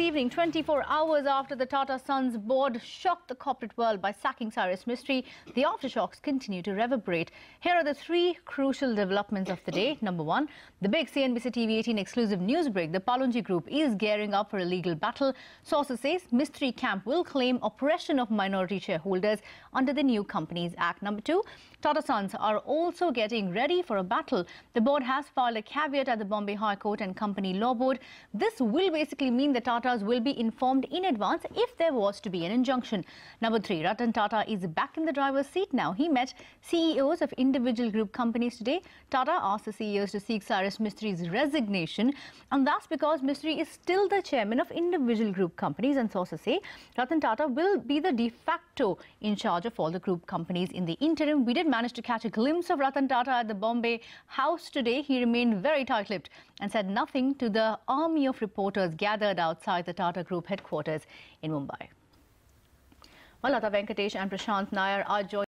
evening, 24 hours after the Tata Sons board shocked the corporate world by sacking Cyrus Mistry, the aftershocks continue to reverberate. Here are the three crucial developments of the day. Number one, the big CNBC TV 18 exclusive news break. The Pallonji Group is gearing up for a legal battle. Sources say Mistry camp will claim oppression of minority shareholders under the new Companies Act. Number two, Tata Sons are also getting ready for a battle. The board has filed a caveat at the Bombay High Court and Company Law Board. This will basically mean the Tata will be informed in advance if there was to be an injunction. Number three, Ratan Tata is back in the driver's seat now. He met CEOs of individual group companies today. Tata asked the CEOs to seek Cyrus Mistry's resignation, and that's because Mistry is still the chairman of individual group companies. And sources say Ratan Tata will be the de facto in charge of all the group companies. In the interim, we did manage to catch a glimpse of Ratan Tata at the Bombay House today. He remained very tight-lipped and said nothing to the army of reporters gathered outside the Tata Group headquarters in Mumbai. Well, Lata Venkatesh and Prashant Nair are joined